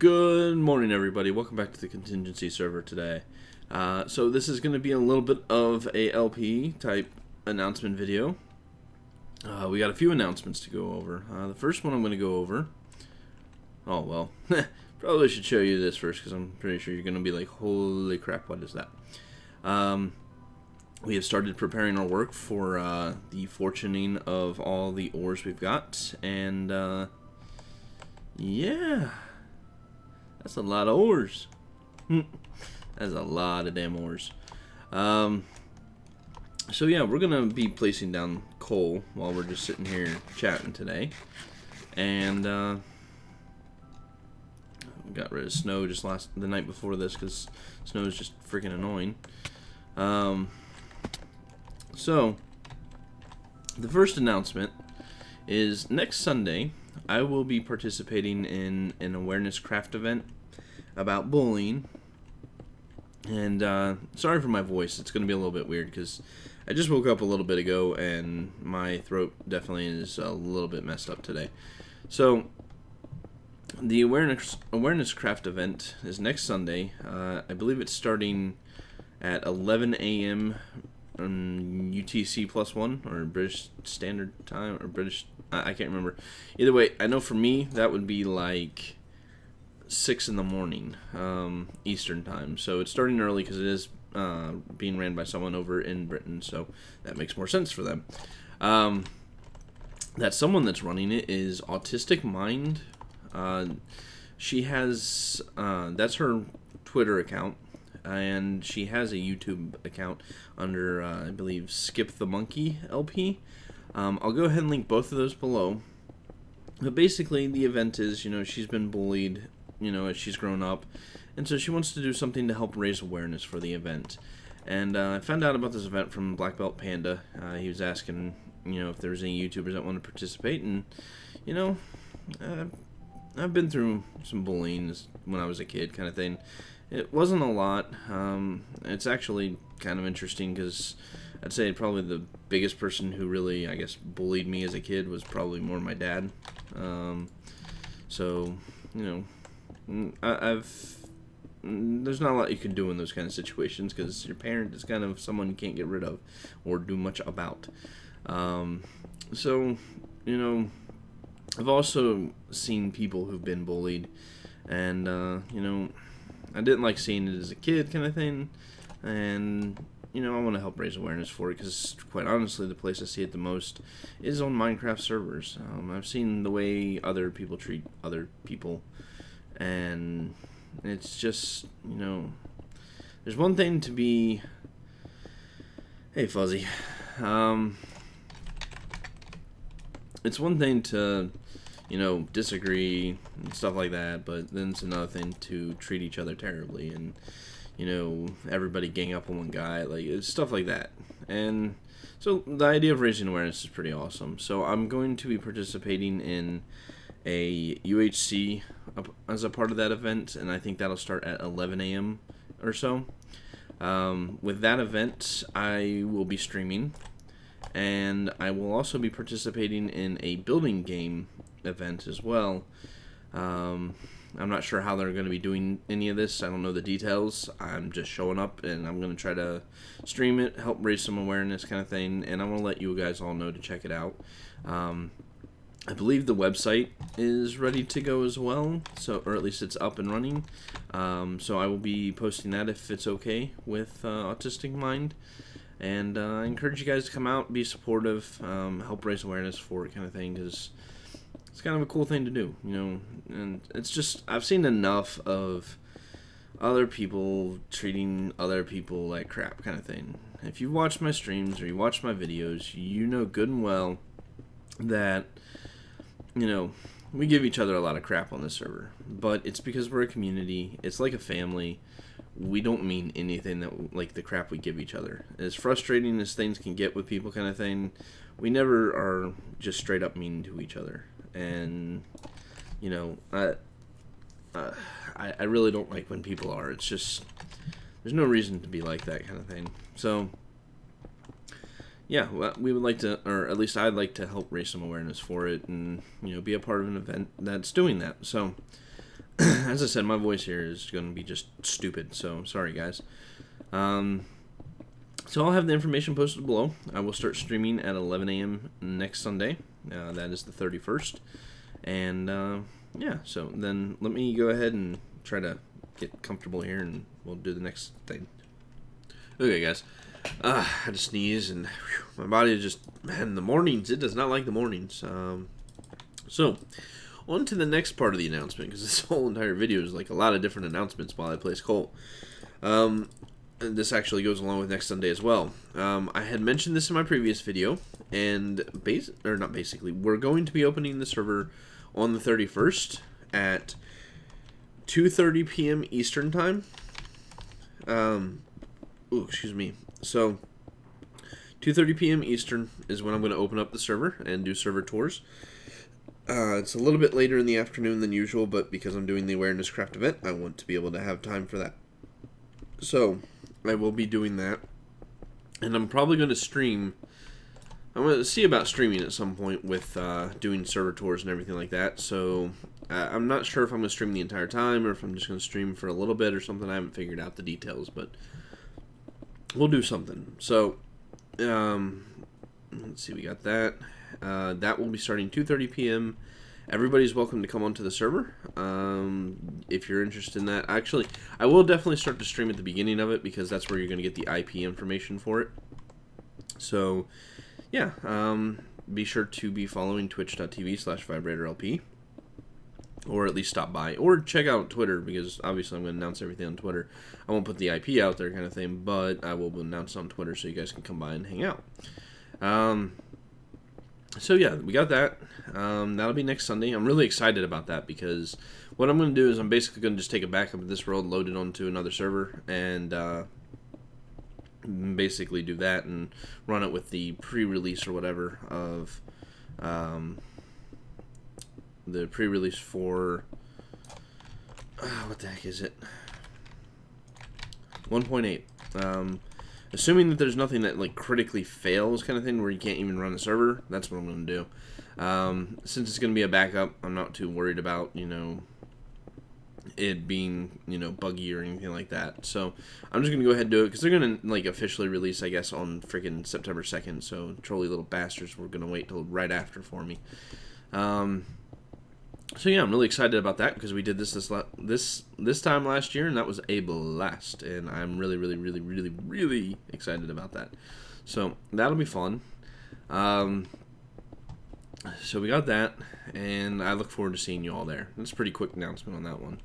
Good morning, everybody. Welcome back to the contingency server today. Uh, so this is going to be a little bit of a LP type announcement video. Uh, we got a few announcements to go over. Uh, the first one I'm going to go over. Oh well, probably should show you this first because I'm pretty sure you're going to be like, "Holy crap, what is that?" Um, we have started preparing our work for uh, the fortuning of all the ores we've got, and uh, yeah. That's a lot of ores. That's a lot of damn ores. Um, so yeah, we're gonna be placing down coal while we're just sitting here chatting today, and uh, got rid of snow just last the night before this because snow is just freaking annoying. Um, so the first announcement is next Sunday. I will be participating in an Awarenesscraft event about bullying. And uh, sorry for my voice; it's going to be a little bit weird because I just woke up a little bit ago and my throat definitely is a little bit messed up today. So the awareness Awarenesscraft event is next Sunday. Uh, I believe it's starting at 11 a.m. UTC plus one or British Standard Time or British. I, can't remember. Either way, I know for me that would be like six in the morning um, Eastern time. So it's starting early because it is uh, being ran by someone over in Britain. So that makes more sense for them. Um, that someone that's running it is Autistic Mind. Uh, she has uh, that's her Twitter account, and she has a YouTube account under uh, I believe Skip the Monkey LP. Um, I'll go ahead and link both of those below. But basically, the event is you know she's been bullied you know, as she's grown up. And so she wants to do something to help raise awareness for the event. And uh, I found out about this event from Black Belt Panda. Uh, he was asking, you know, if there was any YouTubers that want to participate. And, you know, uh, I've been through some bullying when I was a kid, kind of thing. It wasn't a lot. Um, it's actually kind of interesting because I'd say probably the biggest person who really, I guess, bullied me as a kid was probably more my dad. Um, so, you know, Mm, I, have mm, there's not a lot you can do in those kind of situations because your parent is kind of someone you can't get rid of or do much about. Um, so, you know, I've also seen people who've been bullied, and uh, you know, I didn't like seeing it as a kid, kind of thing, and you know, I want to help raise awareness for it because, quite honestly, the place I see it the most is on Minecraft servers. Um, I've seen the way other people treat other people and it's just you know there's one thing to be hey fuzzy um it's one thing to you know disagree and stuff like that but then it's another thing to treat each other terribly and you know everybody gang up on one guy like stuff like that and so the idea of raising awareness is pretty awesome so i'm going to be participating in a UHC as a part of that event, and I think that'll start at 11 a.m. or so. Um, with that event, I will be streaming, and I will also be participating in a building game event as well. Um, I'm not sure how they're going to be doing any of this. I don't know the details. I'm just showing up, and I'm going to try to stream it, help raise some awareness, kind of thing. And I want to let you guys all know to check it out. Um, I believe the website is ready to go as well, so or at least it's up and running. Um, so I will be posting that if it's okay with uh, Autistic Mind, and uh, I encourage you guys to come out, be supportive, um, help raise awareness for it, kind of thing, because it's kind of a cool thing to do, you know. And it's just I've seen enough of other people treating other people like crap, kind of thing. If you watch my streams or you watch my videos, you know good and well that you know, we give each other a lot of crap on this server, but it's because we're a community. It's like a family. We don't mean anything that like the crap we give each other. As frustrating as things can get with people, kind of thing, we never are just straight up mean to each other. And you know, I, uh, I, I really don't like when people are. It's just there's no reason to be like that kind of thing. So yeah, well, we would like to, or at least I'd like to help raise some awareness for it, and you know, be a part of an event that's doing that. So, as I said, my voice here is going to be just stupid, so sorry, guys. Um, so I'll have the information posted below. I will start streaming at 11 a.m. next Sunday. Uh, that is the 31st. And uh, yeah, so then let me go ahead and try to get comfortable here and we'll do the next thing. Okay, guys. Uh, I had to sneeze and whew, my body just, man, the mornings, it does not like the mornings. Um, so, on to the next part of the announcement because this whole entire video is like a lot of different announcements while I play Colt. Um, this actually goes along with next Sunday as well. Um, I had mentioned this in my previous video, and base or not basically, we're going to be opening the server on the 31st at 2:30 p.m. Eastern time. Um, ooh, excuse me. So 2:30 p.m. Eastern is when I'm going to open up the server and do server tours. Uh, it's a little bit later in the afternoon than usual, but because I'm doing the Awarenesscraft event, I want to be able to have time for that. So, I will be doing that. And I'm probably going to stream. I'm to see about streaming at some point with uh, doing server tours and everything like that. So uh, I'm not sure if I'm going to stream the entire time or if I'm just going to stream for a little bit or something. I haven't figured out the details, but we'll do something. So, um, let's see, we got that. Uh, that will be starting 2:30 p.m. Everybody's welcome to come onto the server um, if you're interested in that. Actually, I will definitely start to stream at the beginning of it because that's where you're going to get the IP information for it. So, yeah, um, be sure to be following twitch.tv slash VibeRaiderLP or at least stop by or check out Twitter because obviously I'm going to announce everything on Twitter. I won't put the IP out there kind of thing, but I will announce on Twitter so you guys can come by and hang out. Um, so yeah, we got that. Um, that'll be next Sunday. I'm really excited about that because what I'm going to do is I'm basically going to just take a backup of this world, load it onto another server, and uh, basically do that and run it with the pre-release or whatever of um, the pre-release for uh, what the heck is it? 1.8. Um, assuming that there's nothing that like critically fails kind of thing where you can't even run the server that's what i'm going to do um, since it's going to be a backup i'm not too worried about you know it being you know buggy or anything like that so i'm just going to go ahead and do it because they're going to like officially release i guess on freaking september 2nd so trolly little bastards were going to wait till right after for me um, so yeah, I'm really excited about that because we did this this this this time last year, and that was a blast. And I'm really, really, really, really, really excited about that. So that'll be fun. Um, so we got that, and I look forward to seeing you all there. That's a pretty quick announcement on that one.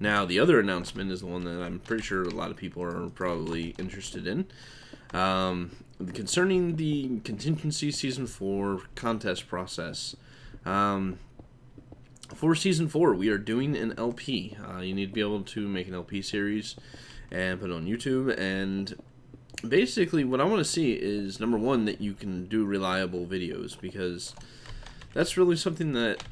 Now the other announcement is the one that I'm pretty sure a lot of people are probably interested in. Um, concerning the contingency season four contest process. Um, for season four, we are doing an LP. Uh, you need to be able to make an LP series and put it on YouTube. And basically, what I want to see is number one, that you can do reliable videos because that's really something that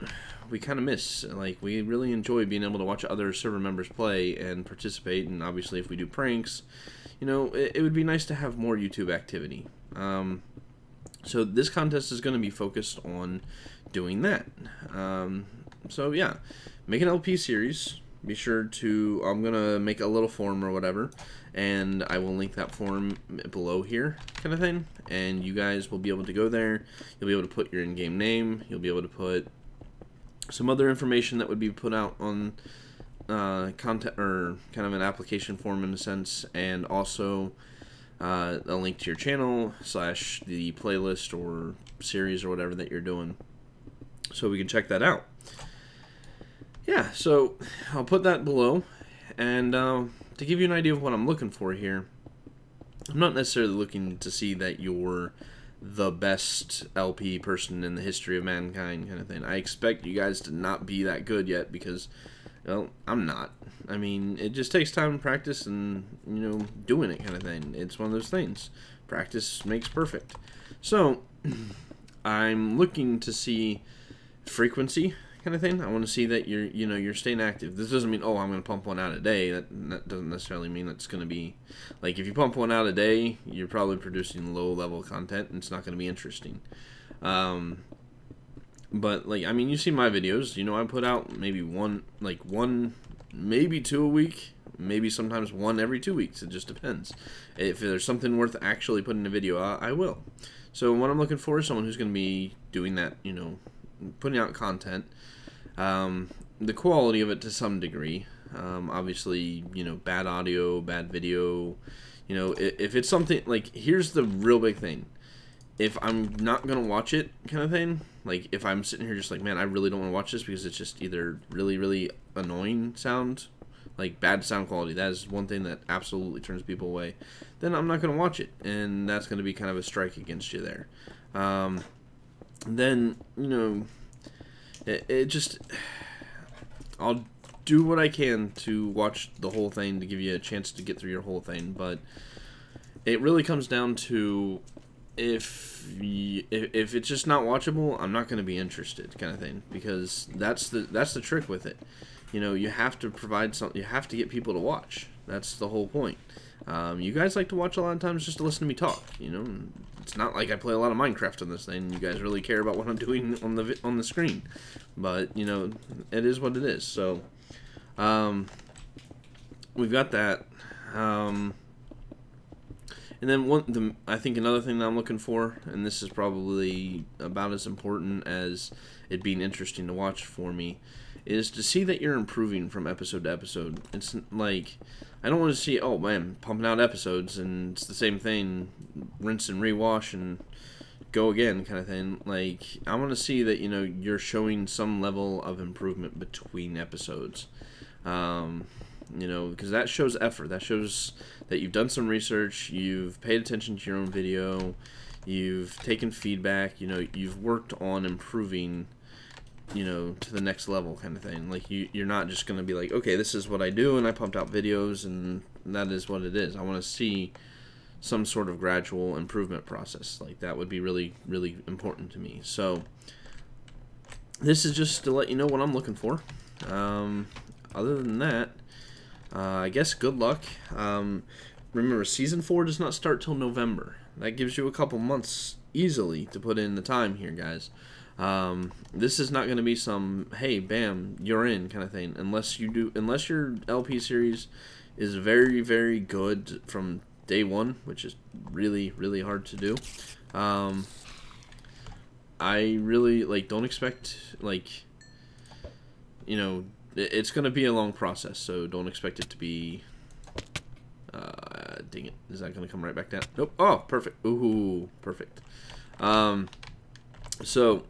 we kind of miss. Like, we really enjoy being able to watch other server members play and participate. And obviously, if we do pranks, you know, it, it would be nice to have more YouTube activity. Um, so, this contest is going to be focused on doing that. Um, so yeah, make an LP series. Be sure to, I'm going to make a little form or whatever, and I will link that form below here, kind of thing. And you guys will be able to go there. You'll be able to put your in-game name. You'll be able to put some other information that would be put out on uh, content or kind of an application form in a sense, and also uh, a link to your channel slash the playlist or series or whatever that you're doing so we can check that out. Yeah, so I'll put that below. And uh, to give you an idea of what I'm looking for here, I'm not necessarily looking to see that you're the best LP person in the history of mankind kind of thing. I expect you guys to not be that good yet because, well, I'm not. I mean, it just takes time and practice and, you know, doing it kind of thing. It's one of those things. Practice makes perfect. So, I'm looking to see frequency kind of thing. I want to see that you're you know you're staying active. This doesn't mean oh I'm going to pump one out a day. That, that doesn't necessarily mean that's going to be like if you pump one out a day, you're probably producing low level content and it's not going to be interesting. Um, but like I mean, you see my videos. You know, I put out maybe one, like one, maybe two a week. Maybe sometimes one every two weeks. It just depends. If there's something worth actually putting a video out, I will. So what I'm looking for is someone who's going to be doing that. You know, putting out content. Um, the quality of it to some degree. Um, obviously, you know, bad audio, bad video. You know, if, if it's something like here's the real big thing. If I'm not gonna watch it, kind of thing. Like if I'm sitting here just like, man, I really don't want to watch this because it's just either really, really annoying sound, like bad sound quality. That is one thing that absolutely turns people away. Then I'm not gonna watch it, and that's gonna be kind of a strike against you there. Um, then you know, it, it just I'll do what I can to watch the whole thing to give you a chance to get through your whole thing, but it really comes down to if you, if, if it's just not watchable, I'm not going to be interested, kind of thing, because that's the that's the trick with it. You know, you have to provide something. You have to get people to watch. That's the whole point. Um, you guys like to watch a lot of times just to listen to me talk. You know, it's not like I play a lot of Minecraft on this thing. You guys really care about what I'm doing on the on the screen, but you know, it is what it is. So, um, we've got that. Um, and then one, the, I think another thing that I'm looking for, and this is probably about as important as it being interesting to watch for me, is to see that you're improving from episode to episode. It's like I don't want to see oh man pumping out episodes and it's the same thing, rinse and rewash and go again kind of thing. Like I want to see that you know you're showing some level of improvement between episodes. Um, you know, because that shows effort. That shows that you've done some research, you've paid attention to your own video, you've taken feedback, you know, you've worked on improving you know to the next level kind of thing. Like you you're not just going to be like okay this is what I do and I pumped out videos and that is what it is. I want to see some sort of gradual improvement process. Like that would be really really important to me. So this is just to let you know what I'm looking for. Um, other than that uh, I guess good luck. Um, remember season 4 does not start till November. That gives you a couple months easily to put in the time here guys um, this is not going to be some hey bam you're in kind of thing unless you do unless your LP series is very very good from day one, which is really really hard to do. Um, I really like don't expect like you know it's going to be a long process, so don't expect it to be. Uh, dang it! Is that going to come right back down? Nope. Oh, perfect. Ooh, perfect. Um, so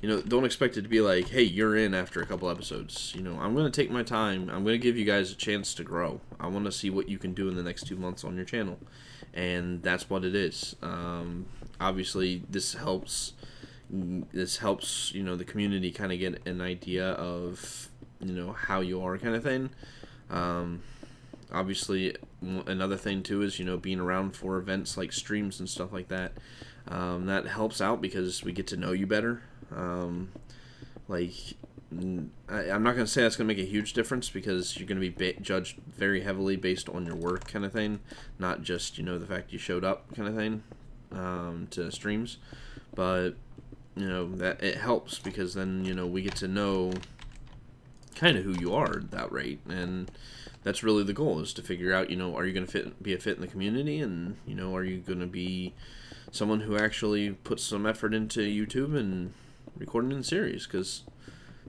you know, don't expect it to be like, hey, you're in after a couple episodes. You know, I'm going to take my time. I'm going to give you guys a chance to grow. I want to see what you can do in the next two months on your channel. And that's what it is. Um, obviously, this helps. This helps, you know, the community kind of get an idea of, you know, how you are kind of thing. Um, obviously, another thing too is, you know, being around for events like streams and stuff like that. Um, that helps out because we get to know you better. Um, like, I, am not going to say that's going to make a huge difference because you're going to be judged very heavily based on your work, kind of thing, not just you know the fact you showed up, kind of thing, um, to streams. But you know that it helps because then you know we get to know kind of who you are at that rate and that's really the goal is to figure out you know are you going to fit be a fit in the community and you know are you going to be someone who actually puts some effort into youtube and recording in series because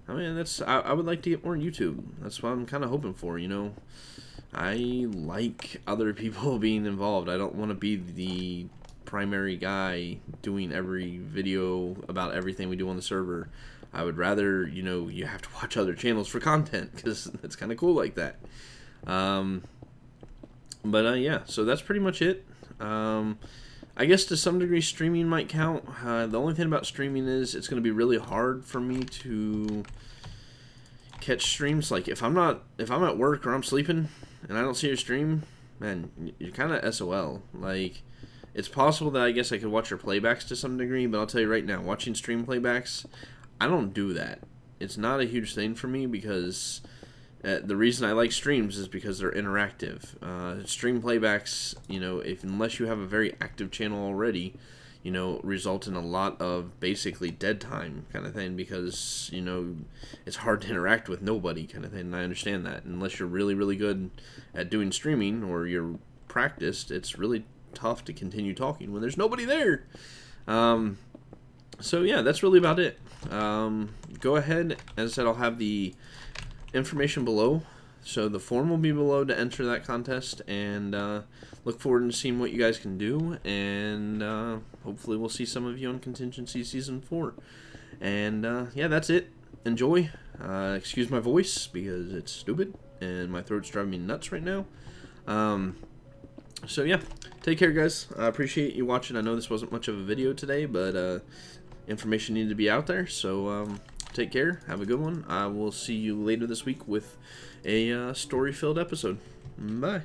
I mean that's I, I would like to get more on YouTube. That's what I'm kind of hoping for. You know, I like other people being involved. I don't want to be the primary guy doing every video about everything we do on the server. I would rather, you know, you have to watch other channels for content because it's kind of cool like that. Um, but uh, yeah, so that's pretty much it. Um, I guess to some degree streaming might count. Uh, the only thing about streaming is it's going to be really hard for me to catch streams. Like if I'm not if I'm at work or I'm sleeping and I don't see your stream, man, you're kind of SOL. Like it's possible that I guess I could watch your playbacks to some degree, but I'll tell you right now, watching stream playbacks, I don't do that. It's not a huge thing for me because uh, the reason I like streams is because they're interactive. Uh, stream playbacks, you know, if unless you have a very active channel already, you know, result in a lot of basically dead time kind of thing because, you know, it's hard to interact with nobody kind of thing. And I understand that. Unless you're really, really good at doing streaming or you're practiced, it's really tough to continue talking when there's nobody there. Um, so, yeah, that's really about it. Um, go ahead. As I said, I'll have the information below. So the form will be below to enter that contest, and uh, look forward to seeing what you guys can do, and uh, hopefully we'll see some of you on Contingency Season 4. And uh, yeah, that's it. Enjoy. Uh, excuse my voice because it's stupid, and my throat's driving me nuts right now. Um, so yeah, take care, guys. I appreciate you watching. I know this wasn't much of a video today, but uh, information needed to be out there, so um, take care. Have a good one. I will see you later this week with a uh, story-filled episode. Bye.